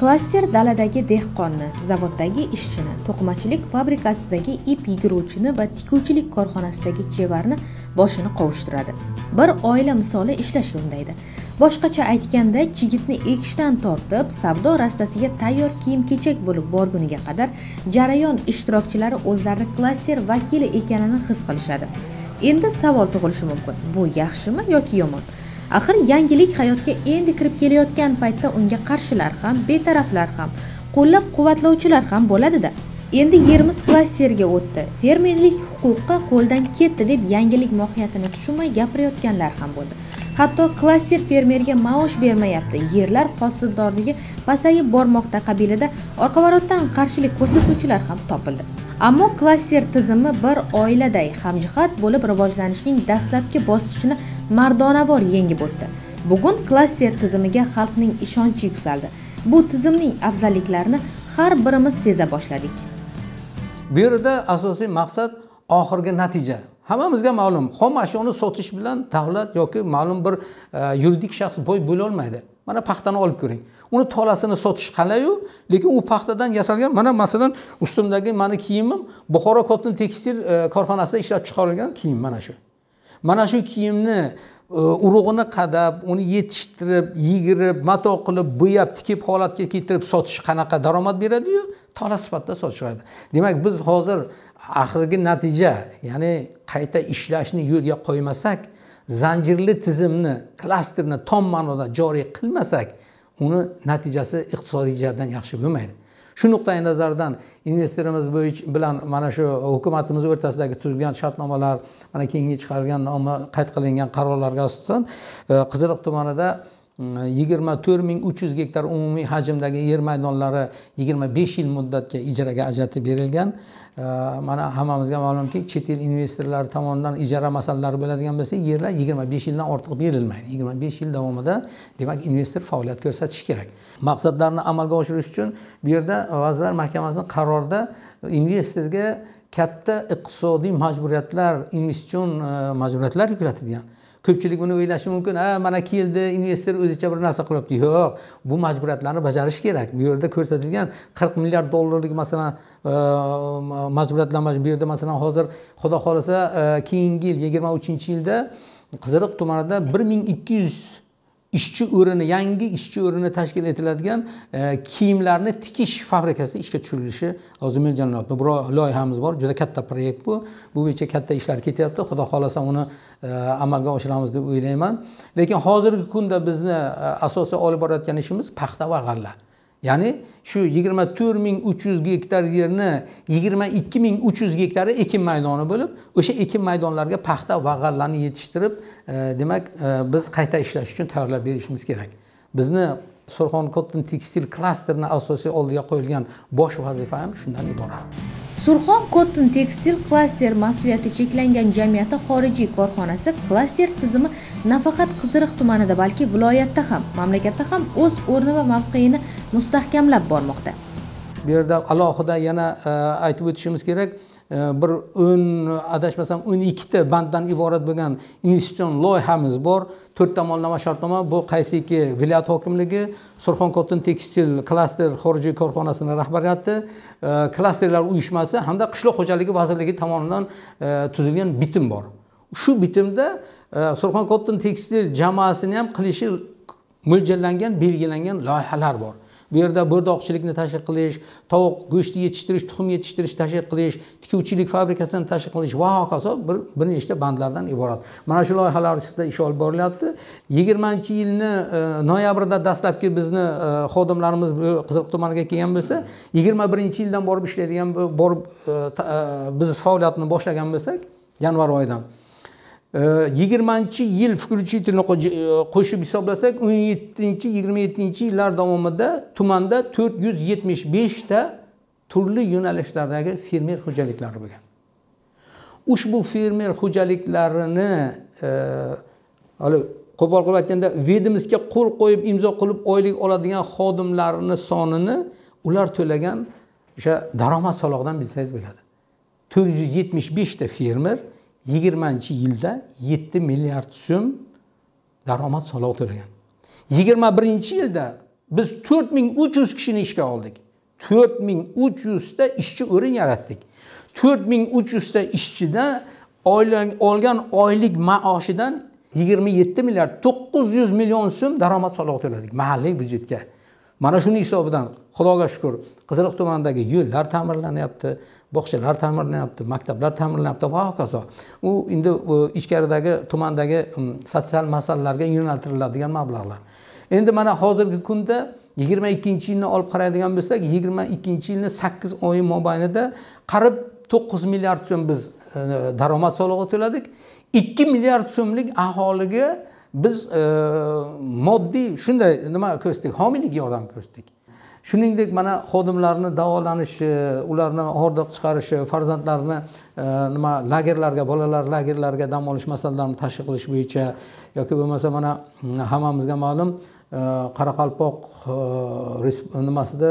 klaster daladagi dehqonni zavoddagi ishchini to'qimachilik fabrikasidagi ip yigiruvchini va tikuvchilik korxonasidagi chevarni boshini qovushtiradi. Bir oila misoli ishlashga undaydi boshqacha aytganda chigitni ekishdan tortib savdo rastasiga tayyor kiyim kechak bo'lib borguniga qadar jarayon ishtirokchilari o'zlarini klaster vakili ekanini his qilishadi. Endi savol tug'ilishi mumkin. Bu yaxshimi yoki yomon? Axir yangilik hayotga endi kirib kelayotgan paytda unga qarshilar ham betaraflar ham qo'llab quvvatlovchilar ham bo'ladida. Endi yerimiz klasterga o'tdi. Fermerlik huquqi qo'ldan ketdi deb yangilik mohiyatini tushunmay gapirayotganlar ham bo'ldi. Hatto klaster fermerga maosh bermayapti. Yerlar hosildorligi pasayib bormoqda qabilida orqavarotdan qarshilik ko'rsatuvchilar ham topildi. Ammo klaster tizimi bir oiladay hamjihat bo'lib rivojlanishning dastlabki bosqichini mardonavor yengib o'tdi. Bugun klaster tizimiga xalqning ishonchi yuksaldi. Bu tizimning afzalliklarini har birimiz seza boshladik. Bu yerda asosiy maqsad oxirgi natija. Hammamizga ma'lum xom ashyoni sotish bilan davlat yoki ma'lum bir e, yuridik shaxs boy bo'lolmaydi. Mana paxtani olib ko'ring. Uni tolasini sotish qalayu lekin u paxtadan yasalgan mana masalan ustimdagi mani kiyimim buxoro kotin tekstil e, korxonasida ishlab chiqarilgan kiyim mana shu. Mana shu kiyimni e, urug'ini qadab uni yetishtirib yigirib mato qilib bo'yab tikib holatga keltirib sotish qanaqa daromad beradiyu? Tola sifatida sotishadi demak biz hozir oxirgi natija ya'ni qayta ishlashni yo'lga qo'ymasak zanjirli tizimni klasterni tom ma'noda joriy qilmasak uni natijasi iqtisodiy jihatdan yaxshi bo'lmaydi. Shu nuqtai nazardan investorimiz bilan mana shu hukumatimiz o'rtasidagi tuzilgan shartnomalar mana keyingi chiqarilgan nomi qayd qilingan qarorlarga asosan e, qiziriq tumanida yigirma to'rt ming uch yuz gektar umumiy hajmdagi yer maydonlari yigirma besh yil muddatga ijaraga ajratib berilgan. Mana hammamizga ma'lumki chet el investorlari tomonidan ijara masalalari bo'ladigan bo'lsa yerlar yigirma besh yildan ortiq berilmaydi. Yigirma besh yil davomida demak investor faoliyat ko'rsatishi kerak. Maqsadlarni amalga oshirish uchun bu yerda vazirlar mahkamasini qarorida investorga katta iqtisodiy majburiyatlar investitsion e, majburiyatlar yuklatilgan. Ko'pchilik buni o'ylashi mumkin. Ha mana keldi investor o'zicha bir narsa qilyapti. Yo'q bu majburiyatlarni bajarish kerak. Bu yerda ko'rsatilgan qirq milliard dollarlik masalan e, majburiyatlar bu yerda masalan hozir xudo xohlasa e, keyingi yil yigirma uchinchi yilda qiziriq tumanida bir ming ikki yuz ishchi o'rini yangi ishchi o'rini tashkil etiladigan e, kiyimlarni tikish fabrikasi ishga tushirilishi hozir mo'ljallanyapti bir loyihamiz bor. Juda katta proyekt bu. Bu bo'yicha katta ishlar ketyapti. Xudo xohlasa uni e, amalga oshiramiz deb o'ylayman. Lekin hozirgi kunda bizni e, asosiy olib borayotgan ishimiz paxta va g'alla. Ya'ni shu yigirma to'rt ming uch yuz gektar yerni yigirma ikki ming uch yuz gektari ekin maydoni bo'lib o'sha ekin maydonlariga paxta va g'allani yetishtirib e, demak e, biz qayta ishlash uchun tayyorlab berishimiz kerak. Bizni surxon cotton tekstil klasterini asosiy oldiga qo'yilgan bosh vazifa ham shundan iborat. Surxon cotton tekstil klaster mas'uliyati cheklangan jamiyati xorijiy korxonasi klaster tizimi nafaqat qiziriq tumanida balki viloyatda ham mamlakatda ham o'z o'rni va mavqeini mustahkamlab bormoqda. Bu yerda alohida yana e, aytib o'tishimiz kerak e, bir o'n adashmasam o'n ikkita banddan iborat bo'lgan investitsion loyihamiz bor. To'rt tomonlama shartnoma. Bu qaysiki viloyat hokimligi surxon tekstil klaster xorijiy korxonasini rahbariyati e, klasterlar uyushmasi hamda qishloq xo'jaligi vazirligi tomonidan e, tuzilgan bitim bor. Shu bitimda surxon tekstil jamoasini ham qilishi mo'ljallangan belgilangan loyihalar bor. Bu yerda bo'rdoqchilikni tashkil qilish tovuq go'shti yetishtirish tuxum yetishtirish tashkil qilish tikuvchilik fabrikasini tashkil qilish va hokazo bir bir nechta bandlardan iborat. Mana shu loyihalar ustida ish olib borilyapti. Yigirmanchi yilni e, noyabrda dastlabki bizni e, xodimlarimiz qiziliq tumaniga kelgan bo'lsa yigirma birinchi yildan borib ishlaydigan borib e, e biz faoliyatni boshlagan bo'lsak yanvar oyidan. Yigirmanchi yil включительно e, qo'shib hisoblasak o'n yettinchi yigirma yettinchi yillar davomida tumanda to'rt yuz yetmish beshta turli yo'nalishlardagi fermer xo'jaliklari bo'lgan. Ushbu fermer xo'jaliklarini e, qo'pol qilib aytganda vedомствоga qo'l qo'yib imzo qilib oylik oladigan xodimlarni sonini ular to'lagan o'sha daromad solig'idan bilsangiz bo'ladi. To'rt yuz yetmish beshta fermer yigirmanchi yilda yetti milliard so'm daromad solig'i to'lagan. Yigirma birinchi yilda biz to'rt ming uch yuz kishini ishga oldik. To'rt ming uch yuzta ishchi o'rin yaratdik. To'rt ming uch yuzta ishchida olgan oylik maoshidan yigirma yetti milliard to'qqiz yuz million so'm daromad solig'i to'ladik mahalliy byudjetga. Mana shuni hisobidan xudoga shukur qiziliq tumanidagi yo'llar ta'mirlanyapti bog'chalar ta'mirlanyapti maktablar ta'mirlanyapti. Va hokazo u endi ichkaridagi tumandagi um, sotsial masalalarga yo'naltiriladigan mablag'lar. Endi mana hozirgi kunda yigirma ikkinchi yilni olib qaraydigan bo'lsak yigirma ikkinchi yilni sakkiz oyi mobaynida qarib to'qqiz milliard so'm biz e, daromad solig'i to'ladik. Ikki milliard so'mlik aholiga biz e, moddiy shunday nima ko'rsatdik homiylik yordam ko'rsatdik shuningdek mana xodimlarni davolanishi ularni hordiq chiqarishi farzandlarini e, nima lagerlarga bolalar lagerlariga dam olish masalalarini tashkil qilish bo'yicha yoki bo'lmasa mana hammamizga ma'lum e, qoraqalpoq e, nimasida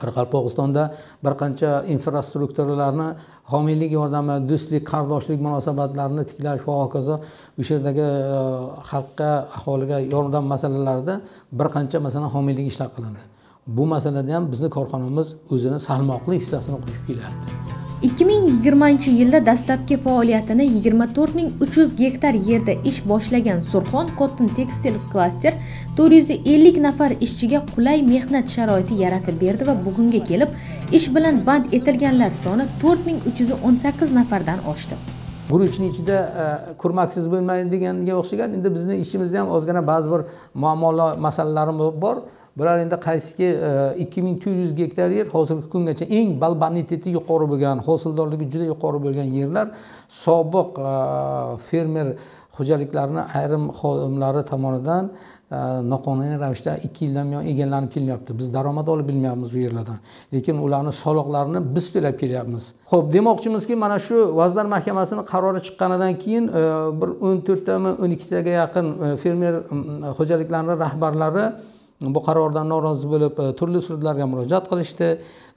qoraqalpog'istonda bir qancha infrastrukturalarni homiylik yordami do'stlik qardoshlik munosabatlarini tiklash va hokazo o'sha yerdagi e, xalqqa aholiga yordam masalalarida bir qancha masalan homiylik ishlar qilindi. Bu masalada ham bizni korxonamiz o'zini salmoqli hissasini qo'shib kelyapti. 2020 yilda dastlabki faoliyatini 24300 gektar yerda ish boshlagan surxon cotton tekstil klaster 450 nafar ishchiga qulay mehnat sharoiti yaratib berdi va bugunga kelib ish bilan band etilganlar soni 4318 nafardan oshdi. Guruchni ichida e, kurmaksiz bo'lmaydi deganga o'xshagan endi bizni ishimizda ham ozgina ba'zi bir muammolar masalalarimiz bor bular endi qaysiki e, ikki ming to'rt yuz gektar yer hozirgi kungacha eng balbaniteti yuqori bo'lgan hosildorligi juda yuqori bo'lgan yerlar sobiq e, fermer xo'jaliklarini ayrim xodimlari tomonidan e, noqonuniy ravishda ikki yildan buyon egallanib kelinyapti biz daromad olib bilmayapmiz u yerlardan lekin ularni soliqlarini biz to'lab kelyapmiz. Ho'p demoqchimizki mana shu vazirlar mahkamasini qarori chiqqanidan keyin e, bir o'n to'rttami o'n ikkitaga yaqin fermer xo'jaliklarni rahbarlari bu qarordan norozi bo'lib e, turli sudlarga murojaat qilishdi.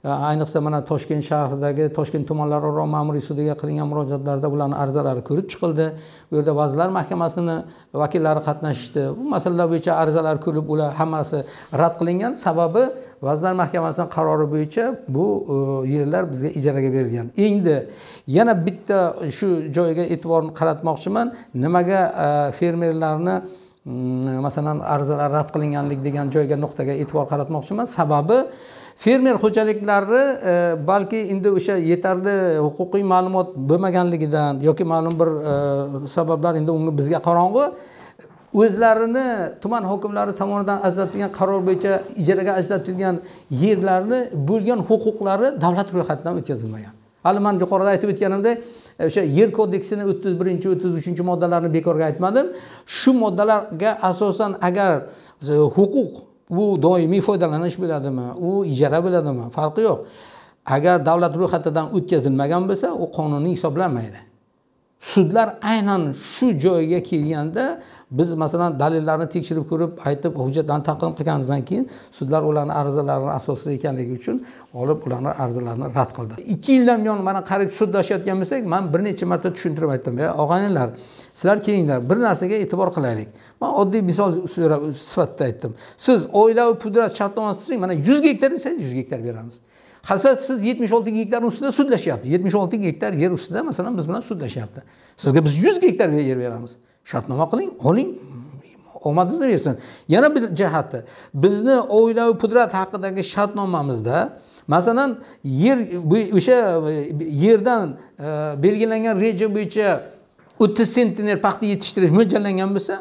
E, ayniqsa mana toshkent shahridagi toshkent tumanlararo ma'muriy sudiga qilingan murojaatlarda ularni arizalari ko'rib chiqildi. Bu yerda vazirlar mahkamasini vakillari qatnashishdi. Bu masalalar bo'yicha arizalar ko'rilib ular hammasi rad qilingan. Sababi vazirlar mahkamasini qarori bo'yicha bu e, yerlar bizga ijaraga berilgan. Endi yana bitta shu joyga e'tiborni qaratmoqchiman. Nimaga fermerlarni Mm, masalan arizalar rad qilinganlik degan joyga nuqtaga e'tibor qaratmoqchiman. Sababi fermer xo'jaliklari e, balki endi o'sha yetarli huquqiy ma'lumot bo'lmaganligidan yoki ma'lum bir e, sabablar endi unga bizga qorong'u o'zlarini tuman hokimlari tomonidan ajratilgan qaror bo'yicha ijaraga ajratilgan yerlarni bo'lgan huquqlari davlat ro'yxatidan o'tkazilmagan. Hali man yuqorida aytib o'tganimdek e, o'sha yer kodeksini o'ttiz birinchi o'ttiz uchinchi moddalarini bekorga aytmadim. Shu moddalarga asosan agar huquq u doimiy foydalanish bo'ladimi u ijara bo'ladimi farqi yo'q. Agar davlat ro'yxatidan o'tkazilmagan bo'lsa u qonuniy hisoblanmaydi. Sudlar aynan shu joyga kelganda biz masalan dalillarni tekshirib ko'rib aytib hujjatlarni taqdim qilganimizdan keyin sudlar ularni arizalarini asossiz ekanligi uchun olib ularni arizalarini rad qildi. Ikki yildan buyon mana qarib sudlashayotgan bo'lsak man bir necha marta tushuntirib aytdim. E og'aynilar sizlar kelinglar bir narsaga e'tibor qilaylik. Man oddiy misol sifatida aytdim. Siz oilaviy pudrat shartnomasi tuzing mana yuz gektar desangiz yuz gektar beramiz. Hasa siz yetmish olti gektar ustida sudlashyapti. Yetmish olti gektar yer ustida masalan biz bilan sudlashyapti. Sizga biz yuz gektar yer beramiz. Shartnoma qiling oling omadingizni bersin. Yana bir jihati. Bizni oilaviy pudrat haqidagi shartnomamizda masalan yer o'sha yerdan e, belgilangan reja bo'yicha o'ttiz sentner paxta yetishtirish mo'ljallangan bo'lsa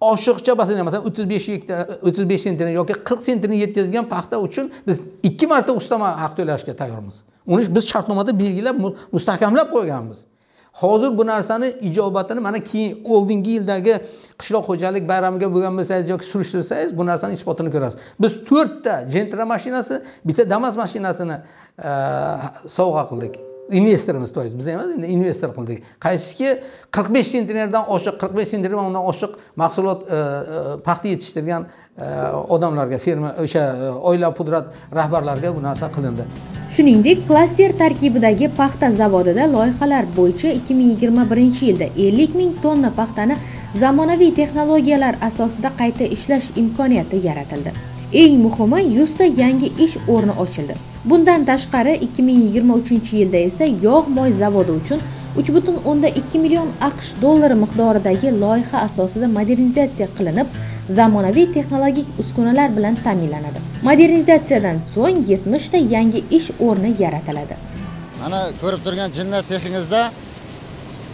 oshiqcha masalan masalan o'ttiz besh gektar o'ttiz besh sentner yoki qirq sentini yetkazgan paxta uchun biz ikki marta ustama haq to'lashga tayyormiz. Uni biz shartnomada belgilab mustahkamlab qo'yganmiz. Hozir bu narsani ijobatini mana keyin oldingi yildagi qishloq xo'jalik bayramiga bo'lgan bo'lsangiz yoki surishtirsangiz bu narsani isbotini ko'rasiz. Biz to'rtta jentra mashinasi bitta damas mashinasini sovg'a qildik. Investorimiz to biz emas endi investor qildik. Qaysiki qirq besh sentnerdan oshiq qirq besh sentner undan oshiq mahsulot e, e, paxta yetishtirgan e, odamlarga fermer o'sha e, oila pudrat rahbarlariga bu narsa qilindi. Shuningdek klaster tarkibidagi paxta zavodida loyihalar bo'yicha 2021 yilda 50 ming tonna paxtani zamonaviy texnologiyalar asosida qayta ishlash imkoniyati yaratildi. Eng muhimi yuzta yangi ish o'rni ochildi. Bundan tashqari 2023 yilda esa yog' moy zavodi uchun 3,2 million aqsh dollari miqdoridagi loyiha asosida modernizatsiya qilinib zamonaviy texnologik uskunalar bilan ta'minlanadi. Modernizatsiyadan so'ng 70 ta yangi ish o'rni yaratiladi. Mana ko'rib turgan jinna sexingizda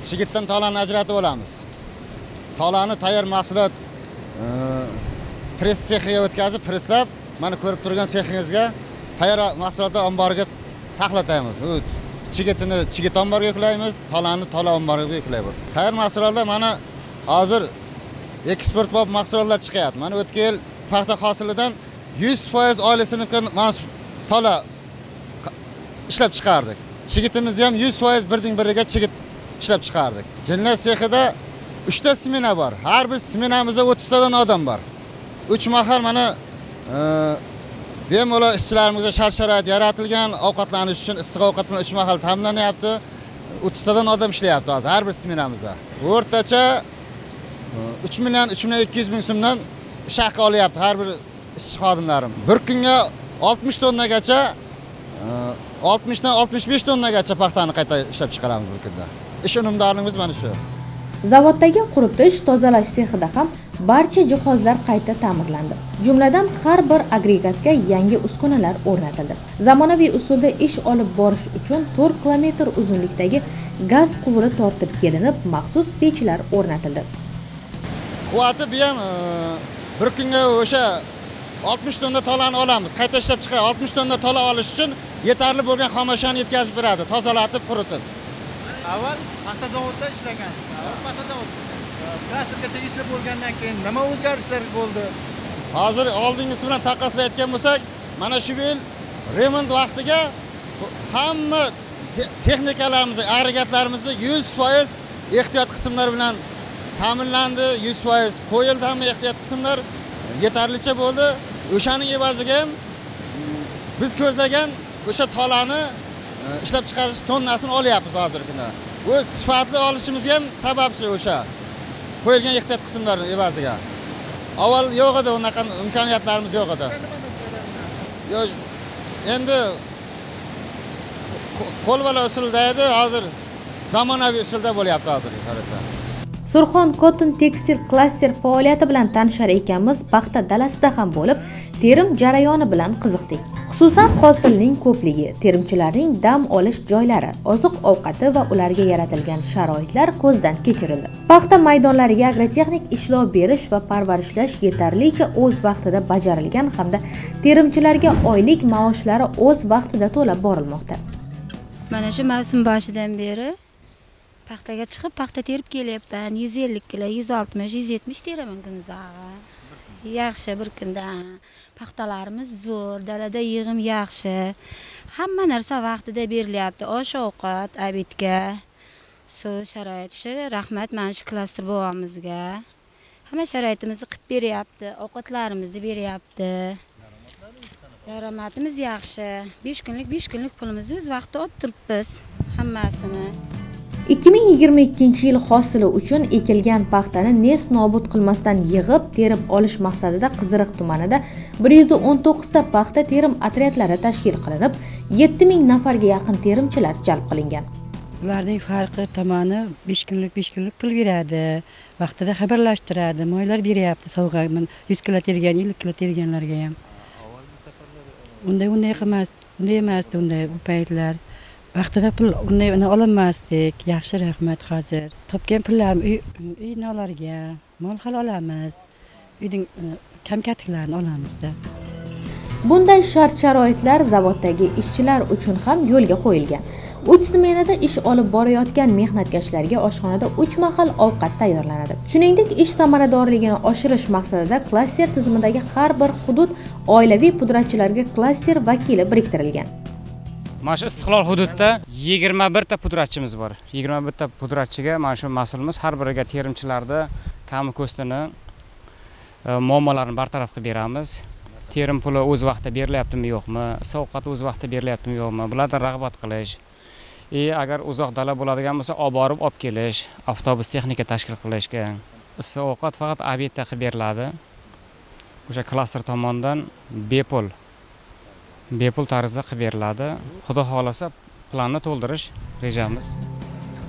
chigitdan tolani ajratib olamiz. Tolani tayyor mahsulot e, press sexiga o'tkazib presslab mana ko'rib turgan sexingizga tayyor mahsulotlar omboriga taxlatamiz. U chigitini chigit omboriga yuklaymiz tolani tola omboriga yuklaymiz tayyor mahsulotlar mana hozir eksport bo'lib mahsulotlar chiqyapti. Mana o'tgan yil paxta hosilidan yuz foiz oliy sinfga mansub tola ishlab chiqardik. Chigitimizni ham yuz foiz birding biriga chigit ishlab chiqardik. Jinlar sexida uchta smena bor. Har bir smenamizda o'ttiztadan odam bor. Uch mahal mana e, bemalol ishchilarimizga shart sharoit yaratilgan ovqatlanish uchun issiq ovqat bilan uch mahal ta'minlanyapti. O'ttiztadan odam ishlayapti hozir har bir smenamizda o'rtacha e, uch million uch million ikki yuz ming so'mdan ish haqi olyapti har bir ishchi xodimlarim. Bir kunga oltmish tonnagacha e, oltmishdan oltmish besh tonnagacha paxtani qayta ishlab chiqaramiz bir kunda. Ish unumdorligimiz mana shu. Zavoddagi quritish tozalash sexida ham barcha jihozlar qayta ta'mirlandi. Jumladan har bir agregatga yangi uskunalar o'rnatildi. Zamonaviy usulda ish olib borish uchun to'rt kilometr uzunlikdagi gaz quvuri tortib kelinib maxsus pechlar o'rnatildi. Quvvati bu ham e, bir kunga o'sha oltmish tonna tolani olamiz. Qayta ishlab chiqarib oltmish tonna tola olish uchun yetarli bo'lgan xomashyoni yetkazib beradi. Tozalatib quritib. Avval paxta zavodida ishlagan paxta zavod klasterga tegishli bo'lgandan keyin nima o'zgarishlar bo'ldi? Hozir oldingisi bilan taqqoslayotgan bo'lsak mana shu yil remont vaqtiga hamma texnikalarimizni agregatlarimizni yuz foiz ehtiyot qismlar bilan ta'minlandi yuz foiz qo'yildi hamma ehtiyot qismlar. Yetarlicha bo'ldi. O'shaning evaziga ham biz ko'zlagan o'sha tolani ishlab chiqarish tonnasini olyapmiz hozirgi kunda bu sifatli olishimizga ham sababchi o'sha. Qo'yilgan ehtiyot qismlarni evaziga. Avval yo'q edi unaqa imkoniyatlarimiz yo'q edi. Yo'q endi qo'lbola usulda edi hozir zamonaviy usulda bo'lyapti hozirgi sharoitda surxon cotton tekstil klaster faoliyati bilan tanishar ekanmiz. Paxta dalasida ham bo'lib terim jarayoni bilan qiziqdik. Xususan hosilning ko'pligi terimchilarning dam olish joylari oziq ovqati va ularga yaratilgan sharoitlar ko'zdan kechirildi. Paxta maydonlariga agrotexnik ishlov berish va parvarishlash yetarlicha o'z vaqtida bajarilgan hamda terimchilarga oylik maoshlari o'z vaqtida to'lab borilmoqda. Mana shu mavsum boshidan beri paxtaga chiqib paxta terib kelyapman yuz ellik kilo yuz oltmish yuz yetmish teraman kunduzog'i yaxshi bir kunda. Paxtalarimiz zo'r dalada yig'im yaxshi. Hamma narsa vaqtida berilyapti. Osh ovqat obedga. Suv sharoit shu rahmat mana shu klaster bobomizga. Hamma sharoitimizni qilib beryapti ovqatlarimizni beryapti. Daromadimiz yaxshi. Besh kunlik besh kunlik pulimizni o'z vaqtida olib turibmiz hammasini. 2022 yil hosili uchun ekilgan paxtani nes nobud qilmasdan yig'ib terib olish maqsadida qiziriq tumanida 119 ta paxta terim otryadlari tashkil qilinib 7000 nafarga yaqin terimchilar jalb qilingan. Ularning farqi tomoni 5 kunlik 5 kunlik pul beradi vaqtida xabarlashtiradi moylar beryapti sovg'a 100 kilo tergan 50 kilo terganlarga ham. Unday unday qilmas unday emasdi unday u paytlar. Vaqtida pul unday ololmasdik yaxshi rahmat hozir. Topgan pullarim uy uy mol hal olamiz. Uyning e, kam katiklarni olamizda bunday shart sharoitlar zavoddagi ishchilar uchun ham yo'lga qo'yilgan. Uch smenada ish olib borayotgan mehnatkashlarga oshxonada uch mahal ovqat tayyorlanadi. Shuningdek ish samaradorligini oshirish maqsadida klaster tizimidagi har bir hudud oilaviy pudratchilarga klaster vakili biriktirilgan. Mana shu istiqlol hududida yigirma birta pudratchimiz bor. Yigirma birta pudratchiga mana shu mas'ulimiz har biriga terimchilarni kami ko'stini e, muammolarini bartaraf qilib beramiz. Terim puli o'z vaqtida berilyaptimi yo'qmi? Issiq ovqat o'z vaqtida berilyaptimi yo'qmi? Bulardan rag'bat qilish. И agar uzoq dala bo'ladigan bo'lsa olib borib olib kelish avtobus texnika tashkil qilishga. Issiq ovqat faqat obedda qilib beriladi. O'sha klaster tomonidan bepul bepul tarzda qilib beriladi xudo xohlasa planni to'ldirish rejamiz.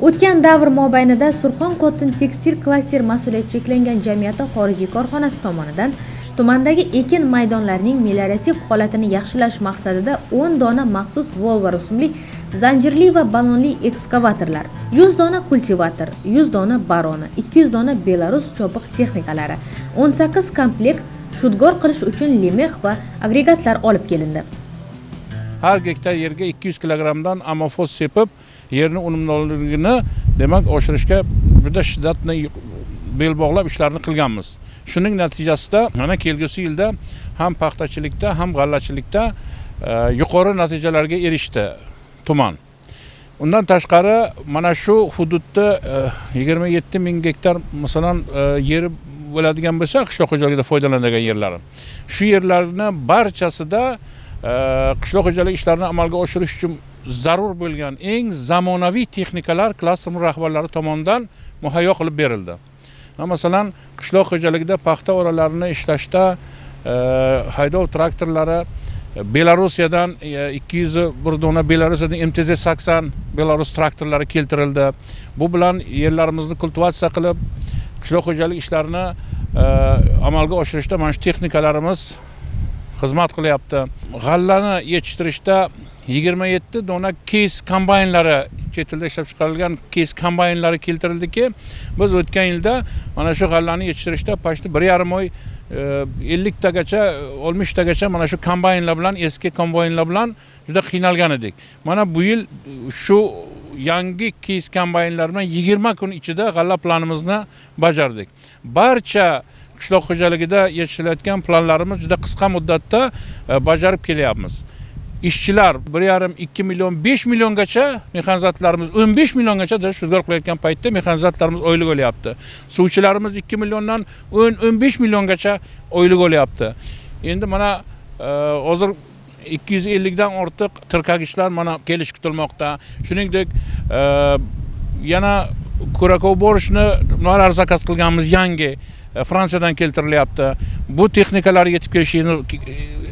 O'tgan davr mobaynida surxon cotton tekstil klaster mas'uliyati cheklangan jamiyati xorijiy korxonasi tomonidan tumandagi ekin maydonlarining meliorativ holatini yaxshilash maqsadida 10 dona maxsus volva rusumli zanjirli va balonli ekskavatorlar 100 dona kultivator 100 dona baroni 200 dona belarus chopiq texnikalari 18 komplekt shudgor qilish uchun limex va agregatlar olib kelindi. Har gektar yerga 200 kilogrammdan amofos sepib yerni unumdorligini demak oshirishga juda shiddatli bel bog'lab ishlarni qilganmiz. Shuning natijasida mana kelgusi yilda ham paxtachilikda ham g'allachilikda e, yuqori natijalarga erishdi tuman. Undan tashqari mana shu hududda e, yigirma yetti ming gektar masalan e, yeri bo'ladigan bo'lsa qishloq xo'jaligida foydalanadigan yerlari shu yerlarni barchasida qishloq xo'jaligi ishlarini amalga oshirish uchun zarur bo'lgan eng zamonaviy texnikalar klaster rahbarlari tomonidan muhayyo qilib berildi. Masalan qishloq xo'jaligida paxta o'ralarini ishlashda e, haydov traktorlari e, belorussiyadan e, ikki yuz bir dona belorussiyadan mtz sakson belarus traktorlari keltirildi. Bu bilan yerlarimizni kultivatsiya qilib qishloq xo'jalik ishlarini amalga oshirishda mana shu texnikalarimiz xizmat qilyapti. G'allani yetishtirishda yigirma yetti dona keys kombaynlari chet elda ishlab chiqarilgan keys kombaynlari keltirildiki. Biz o'tgan yilda mana shu g'allani yetishtirishda почти bir yarim oy e, elliktagacha oltmishtagacha mana shu kombaynlar bilan eski kombaynlar bilan juda qiynalgan edik. Mana bu yil shu yangi keys kombaynlar bilan yigirma kun ichida g'alla planimizni bajardik. Barcha qishloq xo'jaligida yetishtirilayotgan planlarimiz juda qisqa muddatda e, bajarib kelyapmiz. Ishchilar bir yarim ikki million besh milliongacha mexanizatlarimiz o'n besh milliongacha shudgor qilayotgan paytda mexanizatlarimiz oylik olyapti. Suvchilarimiz ikki milliondan o'n o'n besh milliongacha oylik olyapti. Endi mana e, hozir ikki yuz ellikdan ortiq tirkagichlar mana kelishi kutilmoqda. Shuningdek e, yana kurakov borishni nimalar zakaz qilganmiz yangi. E, fransiyadan keltirilyapti. Bu texnikalar yetib kelishi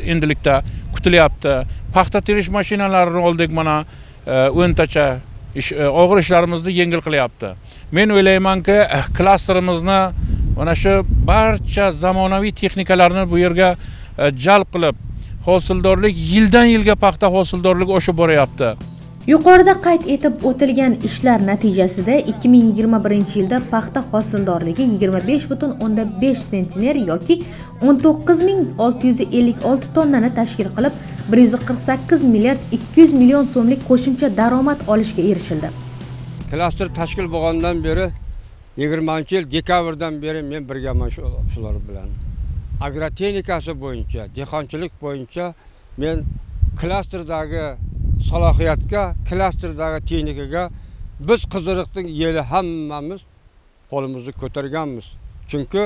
endilikda kutilyapti. Paxta terish mashinalarini oldik mana e, o'ntacha ish e, og'ir ishlarimizni yengil qilyapti. Men o'ylaymanki klasterimizni mana shu barcha zamonaviy texnikalarni bu yerga jalb qilib hosildorlik yildan yilga paxta hosildorligi oshib boryapti. Yuqorida qayd etib o'tilgan ishlar natijasida 2021 yilda paxta hosildorligi 25,5 sentiner yoki 19656 tonnani tashkil qilib 148 milliard 200 million so'mlik qo'shimcha daromad olishga erishildi. Klaster tashkil bo'lgandan beri 20 yil dekabrdan beri men birgaman shu shular bilan. Agrotexnikasi bo'yicha dehqonchilik bo'yicha men klasterdagi salohiyatga klasterdagi texnikaga biz qiziriqning yeli hammamiz qo'limizni ko'targanmiz. Chunki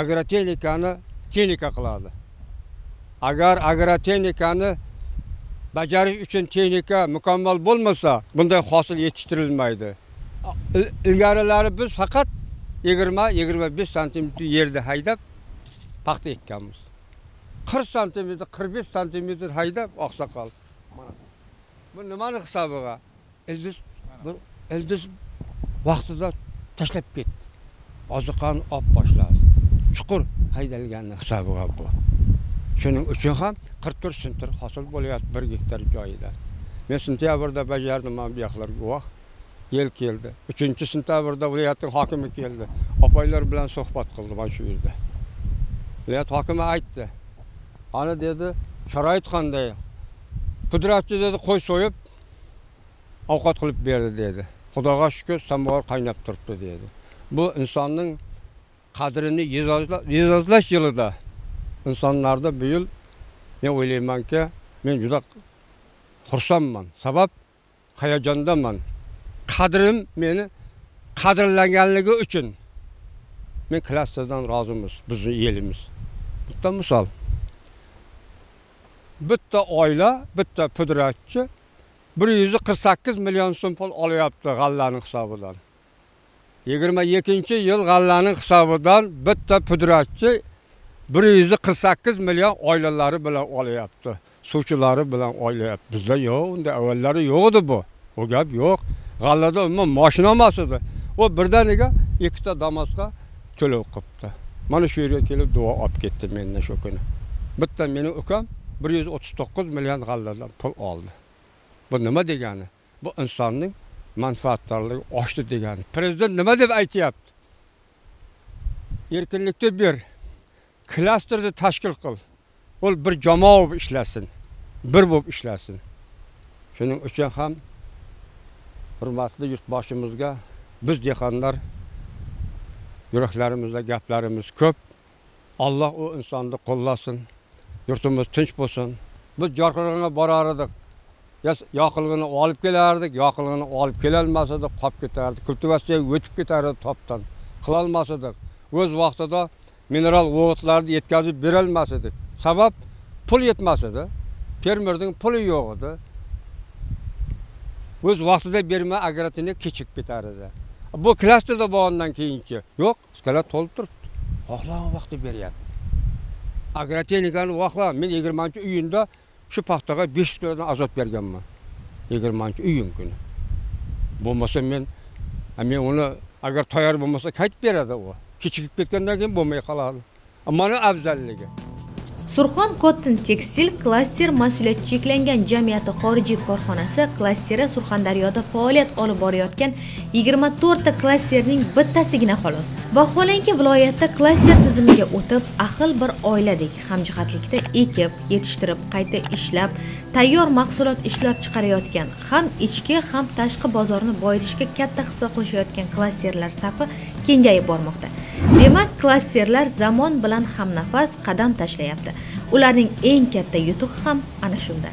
agrotexnikani texnika qiladi. Agar agrotexnikani bajarish uchun texnika mukammal bo'lmasa bunday hosil yetishtirilmaydi. Ilgarilari biz faqat yigirma yigirma besh santimetr yerni haydab paxta ekkanmiz. Qirq santimetr qirq besh santimetr haydab oqsoqol. Bu nimani hisobiga? Ildiz ildiz vaqtida tashlab ketdi. Oziqani olib boshladi. Chuqur haydalgani hisobiga bu. Shuning uchun ham qirq to'rt sentir hosil bo'lyapti bir gektar joyida. Men sentyabrda bajardim mana bu yoqlar guvoh. Yil keldi. Uchinchi sentyabrda viloyatning hokimi keldi. Opanglar bilan suhbat qildi mana shu yerda. Viloyat hokimi aytdi. Ana dedi sharoit qanday құдіретті деді қой сойып ауқат қылып берді деді құдайға шүкір самауыр қайнап тұрыпты деді бұл инсанның қадіріне езазлаш жылыда инсанларды биыл мен ойлайманки мен жүдә хурсанмын сабап хаяжандамын қадірім мені қадірләнгәнлігі үшін мен класстардан разымыз біздің еліміз бұдан мысал bitta oila bitta pudratchi bir yuz qirq sakkiz million so'm pul olyapti g'allani hisobidan. Yigirma ikkinchi yil g'allani hisobidan bitta pudratchi bir yuz qirq sakkiz million oilalari bilan olyapti. Suvchilari bilan olyapti. Bizda yo'q unda avvallari yo'q edi bu. U gap yo'q. G'allada umuman moshina emas edi. U birdaniga ikkita damasga to'lov qilibdi. Mana shu yerga kelib duo olib ketdi mendan shu kuni. Bitta meni ukam bir yuz o'ttiz to'qqiz million g'alladan pul oldi. Bu nima degani? Bu insonning manfaatdorligi oshdi degani. Prezident nima deb aytyapti? Erkinlikni ber klasterni tashkil qil. U bir jamoa bo'lib ishlasin bir bo'lib ishlasin. Shuning uchun ham hurmatli yurtboshimizga biz dehqonlar yuraklarimizda gaplarimiz ko'p. Alloh u insonni qo'llasin. Yurtimiz tinch bo'lsin. Biz jorqirg'inga borar edik yoqilg'ini olib kelardik yoqilg'ini olib kelolmas edik qolib ketardi kultivatsiyaga o'tib ketardi topdan. Qilolmas edik o'z vaqtida mineral o'g'itlarni yetkazib berolmas edik sabab pul yetmas edi. Fermerning puli yo'q edi. O'z vaqtida berma agrotexnik kechikib ketar edi. Bu klasterda bo'lgandan keyinchi. Yo'q skalat to'lib turibdi. Xohlagan vaqtda beryapti. Agrotexnikani xohla men yigirmanchi iyunda shu paxtaga besh yuz kilodan azot berganman. Yigirmanchi iyun kuni. Bo'lmasa men men uni agar tayyor bo'lmasa qaytib beradi u. Kechikib ketgandan keyin bo'lmay qoladi. Mana afzalligi surxon cotton tekstil klaster mas'uliyati cheklangan jamiyati xorijiy korxonasi klasteri surxondaryoda faoliyat olib borayotgan yigirma to'rtta klasterning bittasigina xolos. Vaholanki viloyatda klaster tizimiga o'tib ahil bir oiladek hamjihatlikda ekib yetishtirib qayta ishlab tayyor mahsulot ishlab chiqarayotgan ham ichki ham tashqi bozorni boyitishga katta hissa qo'shayotgan klasterlar safi kengayib bormoqda. Demak klasterlar zamon bilan hamnafas qadam tashlayapti. Ularning eng katta yutug'i ham ana shunda.